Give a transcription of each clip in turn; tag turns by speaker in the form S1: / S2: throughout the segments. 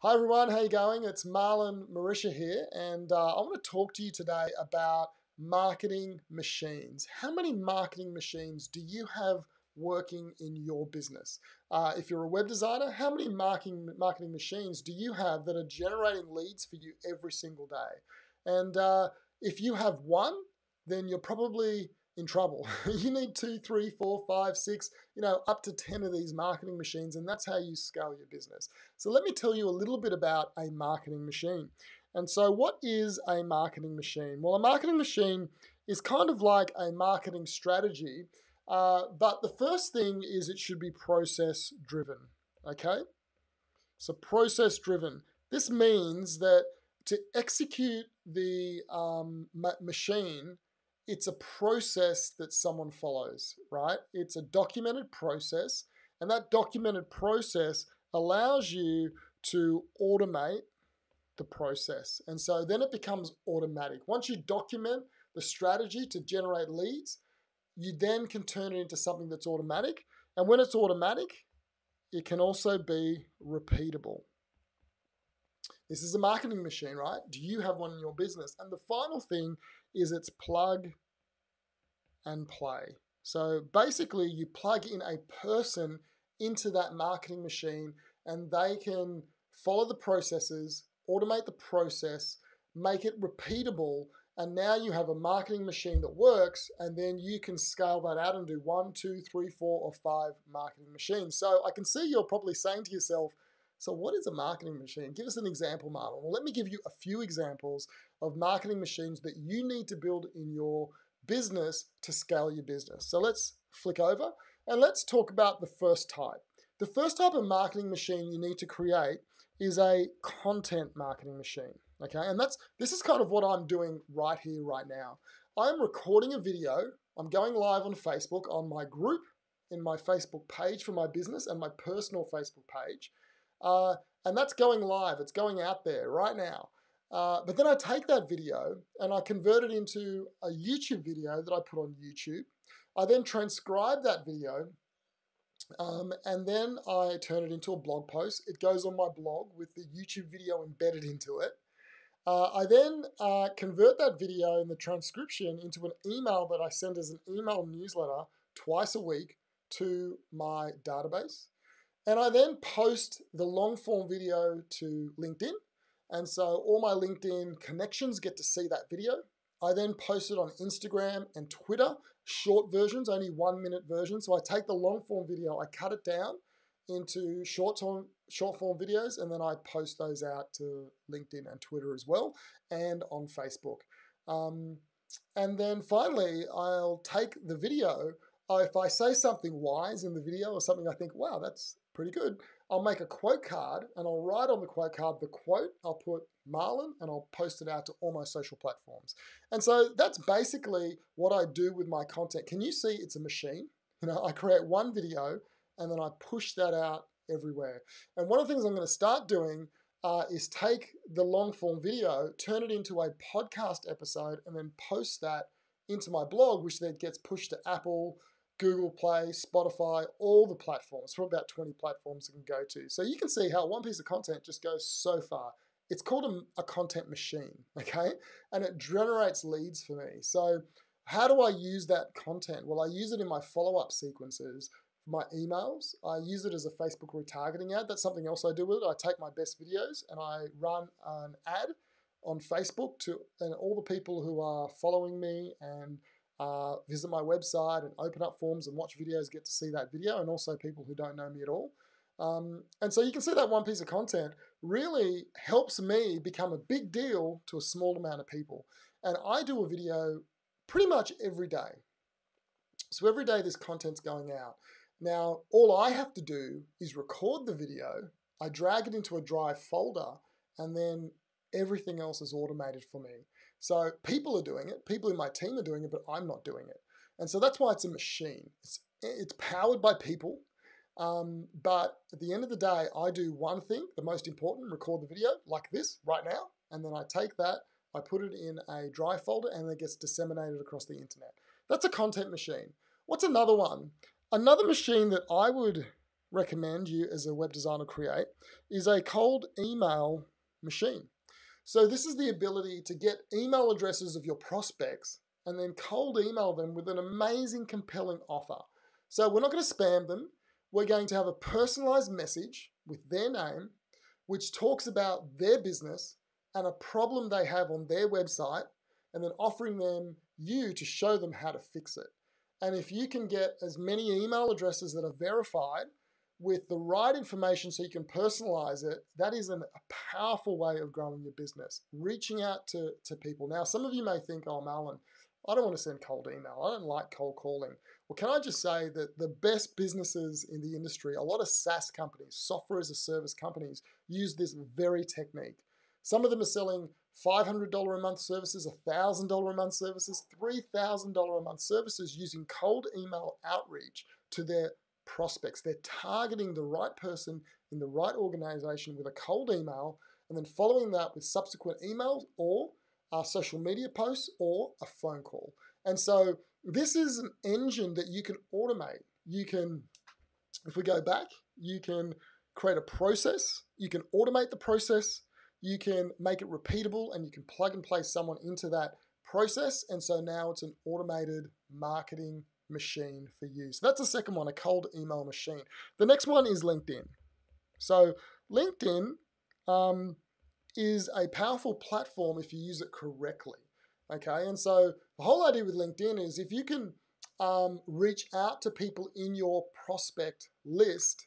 S1: Hi everyone, how you going? It's Marlon Marescia here, and uh, I want to talk to you today about marketing machines. How many marketing machines do you have working in your business? Uh, if you're a web designer, how many marketing marketing machines do you have that are generating leads for you every single day? And uh, if you have one, then you're probably in trouble. you need two, three, four, five, six, you know, up to 10 of these marketing machines, and that's how you scale your business. So, let me tell you a little bit about a marketing machine. And so, what is a marketing machine? Well, a marketing machine is kind of like a marketing strategy, uh, but the first thing is it should be process driven. Okay? So, process driven. This means that to execute the um, ma- machine, it's a process that someone follows, right? It's a documented process, and that documented process allows you to automate the process. And so then it becomes automatic. Once you document the strategy to generate leads, you then can turn it into something that's automatic. And when it's automatic, it can also be repeatable. This is a marketing machine, right? Do you have one in your business? And the final thing is it's plug and play. So basically, you plug in a person into that marketing machine and they can follow the processes, automate the process, make it repeatable, and now you have a marketing machine that works, and then you can scale that out and do one, two, three, four, or five marketing machines. So I can see you're probably saying to yourself, so, what is a marketing machine? Give us an example, Marlon. Well, let me give you a few examples of marketing machines that you need to build in your business to scale your business. So, let's flick over and let's talk about the first type. The first type of marketing machine you need to create is a content marketing machine. Okay, and that's this is kind of what I'm doing right here, right now. I'm recording a video. I'm going live on Facebook on my group in my Facebook page for my business and my personal Facebook page. Uh, and that's going live, it's going out there right now. Uh, but then I take that video and I convert it into a YouTube video that I put on YouTube. I then transcribe that video um, and then I turn it into a blog post. It goes on my blog with the YouTube video embedded into it. Uh, I then uh, convert that video and the transcription into an email that I send as an email newsletter twice a week to my database. And I then post the long form video to LinkedIn. And so all my LinkedIn connections get to see that video. I then post it on Instagram and Twitter, short versions, only one minute versions. So I take the long form video, I cut it down into short form, short form videos, and then I post those out to LinkedIn and Twitter as well, and on Facebook. Um, and then finally, I'll take the video. Uh, if I say something wise in the video or something I think, wow, that's pretty good. I'll make a quote card and I'll write on the quote card the quote. I'll put Marlon and I'll post it out to all my social platforms. And so that's basically what I do with my content. Can you see it's a machine? You know, I create one video and then I push that out everywhere. And one of the things I'm going to start doing uh, is take the long form video, turn it into a podcast episode, and then post that into my blog, which then gets pushed to Apple, Google Play, Spotify, all the platforms, from about 20 platforms you can go to. So you can see how one piece of content just goes so far. It's called a, a content machine, okay? And it generates leads for me. So how do I use that content? Well, I use it in my follow up sequences my emails. I use it as a Facebook retargeting ad. That's something else I do with it. I take my best videos and I run an ad on Facebook to and all the people who are following me and uh, visit my website and open up forms and watch videos get to see that video, and also people who don't know me at all. Um, and so you can see that one piece of content really helps me become a big deal to a small amount of people. And I do a video pretty much every day. So every day this content's going out. Now, all I have to do is record the video, I drag it into a drive folder, and then everything else is automated for me. So people are doing it, people in my team are doing it, but I'm not doing it. And so that's why it's a machine. It's, it's powered by people. Um, but at the end of the day, I do one thing, the most important, record the video like this right now. And then I take that, I put it in a drive folder, and it gets disseminated across the internet. That's a content machine. What's another one? Another machine that I would recommend you as a web designer create is a cold email machine. So, this is the ability to get email addresses of your prospects and then cold email them with an amazing, compelling offer. So, we're not going to spam them. We're going to have a personalized message with their name, which talks about their business and a problem they have on their website, and then offering them you to show them how to fix it. And if you can get as many email addresses that are verified with the right information so you can personalize it, that is an, a powerful way of growing your business, reaching out to, to people. Now, some of you may think, oh, Marlon, I don't want to send cold email. I don't like cold calling. Well, can I just say that the best businesses in the industry, a lot of SaaS companies, software as a service companies, use this very technique. Some of them are selling $500 a month services, $1,000 a month services, $3,000 a month services using cold email outreach to their prospects. They're targeting the right person in the right organization with a cold email and then following that with subsequent emails or uh, social media posts or a phone call. And so this is an engine that you can automate. You can, if we go back, you can create a process, you can automate the process, you can make it repeatable, and you can plug and play someone into that process. And so now it's an automated marketing machine for you. So that's the second one, a cold email machine. The next one is LinkedIn. So LinkedIn um, is a powerful platform if you use it correctly. Okay, and so the whole idea with LinkedIn is if you can um, reach out to people in your prospect list,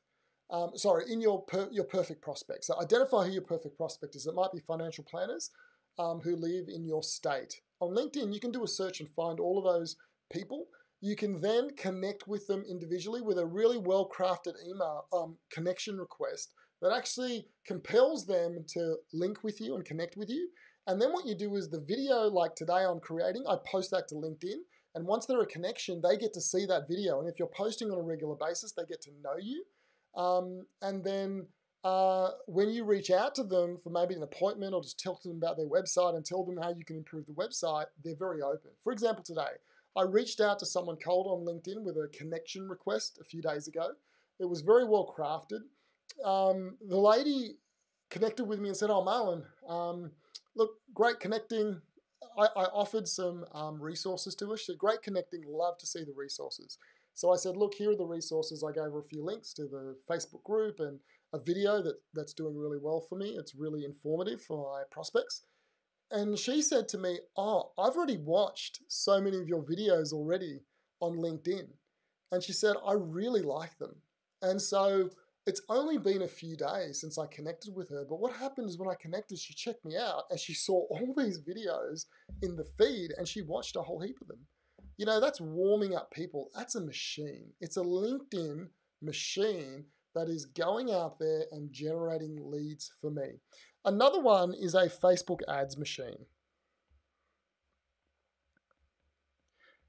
S1: um, sorry, in your per, your perfect prospect. So identify who your perfect prospect is. It might be financial planners um, who live in your state. On LinkedIn, you can do a search and find all of those people. You can then connect with them individually with a really well crafted email um, connection request that actually compels them to link with you and connect with you. And then what you do is the video, like today I'm creating, I post that to LinkedIn. And once they're a connection, they get to see that video. And if you're posting on a regular basis, they get to know you. Um, and then uh, when you reach out to them for maybe an appointment or just tell them about their website and tell them how you can improve the website, they're very open. For example, today, I reached out to someone cold on LinkedIn with a connection request a few days ago. It was very well crafted um, the lady connected with me and said, "Oh, Marlon, um, look, great connecting." I, I offered some um, resources to her. She said, "Great connecting. Love to see the resources." So I said, "Look, here are the resources." I gave her a few links to the Facebook group and a video that that's doing really well for me. It's really informative for my prospects. And she said to me, "Oh, I've already watched so many of your videos already on LinkedIn." And she said, "I really like them." And so it's only been a few days since I connected with her, but what happened is when I connected, she checked me out and she saw all these videos in the feed and she watched a whole heap of them. You know, that's warming up people. That's a machine. It's a LinkedIn machine that is going out there and generating leads for me. Another one is a Facebook ads machine.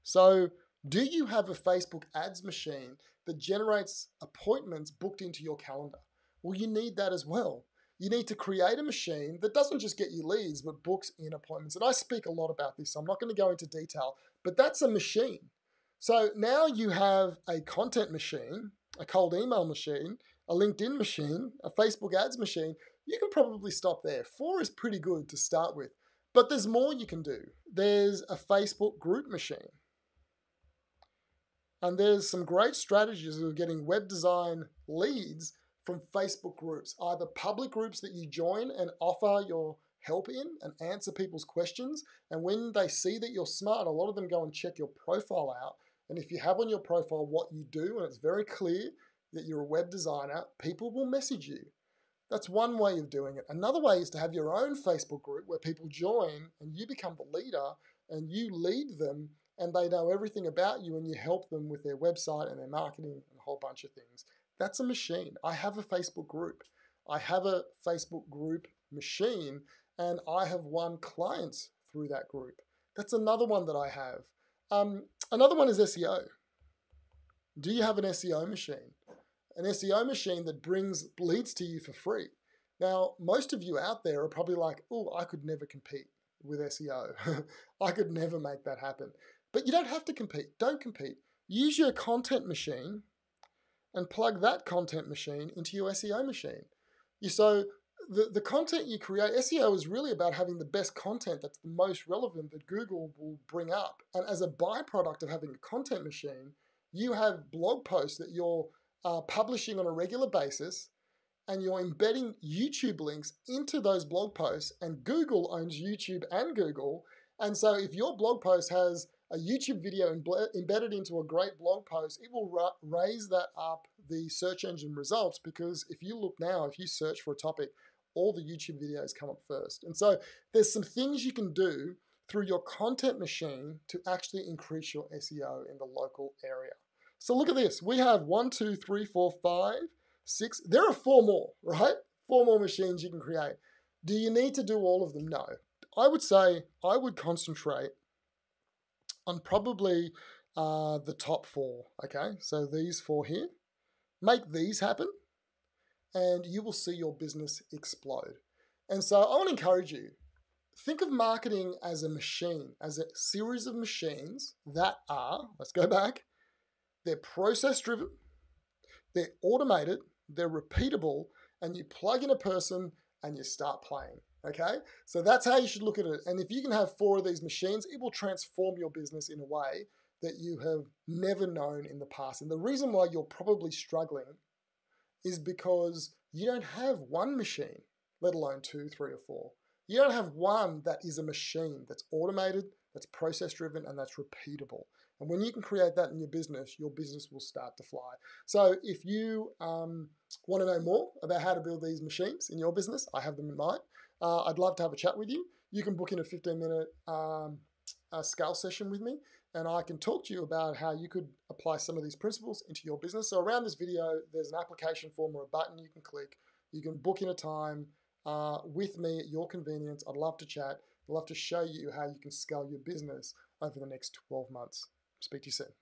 S1: So, do you have a Facebook ads machine that generates appointments booked into your calendar. Well, you need that as well. You need to create a machine that doesn't just get you leads, but books in appointments. And I speak a lot about this, so I'm not going to go into detail, but that's a machine. So now you have a content machine, a cold email machine, a LinkedIn machine, a Facebook ads machine. You can probably stop there. Four is pretty good to start with, but there's more you can do. There's a Facebook group machine. And there's some great strategies of getting web design leads from Facebook groups, either public groups that you join and offer your help in and answer people's questions. And when they see that you're smart, a lot of them go and check your profile out. And if you have on your profile what you do, and it's very clear that you're a web designer, people will message you. That's one way of doing it. Another way is to have your own Facebook group where people join and you become the leader and you lead them and they know everything about you and you help them with their website and their marketing and a whole bunch of things. That's a machine. I have a Facebook group. I have a Facebook group machine and I have won clients through that group. That's another one that I have. Um, another one is SEO. Do you have an SEO machine? An SEO machine that brings leads to you for free. Now, most of you out there are probably like, oh, I could never compete with SEO. I could never make that happen. But you don't have to compete. Don't compete. Use your content machine and plug that content machine into your SEO machine. You so the, the content you create, SEO is really about having the best content that's the most relevant that Google will bring up. And as a byproduct of having a content machine, you have blog posts that you're uh, publishing on a regular basis and you're embedding YouTube links into those blog posts. And Google owns YouTube and Google. And so if your blog post has a YouTube video embedded into a great blog post, it will ra- raise that up the search engine results because if you look now, if you search for a topic, all the YouTube videos come up first. And so there's some things you can do through your content machine to actually increase your SEO in the local area. So look at this. We have one, two, three, four, five, six. There are four more, right? Four more machines you can create. Do you need to do all of them? No. I would say I would concentrate on probably uh, the top four. Okay, so these four here. Make these happen and you will see your business explode. And so I want to encourage you think of marketing as a machine, as a series of machines that are, let's go back, they're process driven, they're automated, they're repeatable, and you plug in a person and you start playing. Okay? So that's how you should look at it. And if you can have four of these machines, it will transform your business in a way that you have never known in the past. And the reason why you're probably struggling is because you don't have one machine, let alone two, three, or four. You don't have one that is a machine that's automated, that's process driven, and that's repeatable. And when you can create that in your business, your business will start to fly. So if you um, want to know more about how to build these machines in your business, I have them in mind. Uh, I'd love to have a chat with you. You can book in a 15 minute um, scale session with me and I can talk to you about how you could apply some of these principles into your business. So around this video, there's an application form or a button you can click. You can book in a time uh, with me at your convenience. I'd love to chat. I'd love to show you how you can scale your business over the next 12 months. Speak to you soon.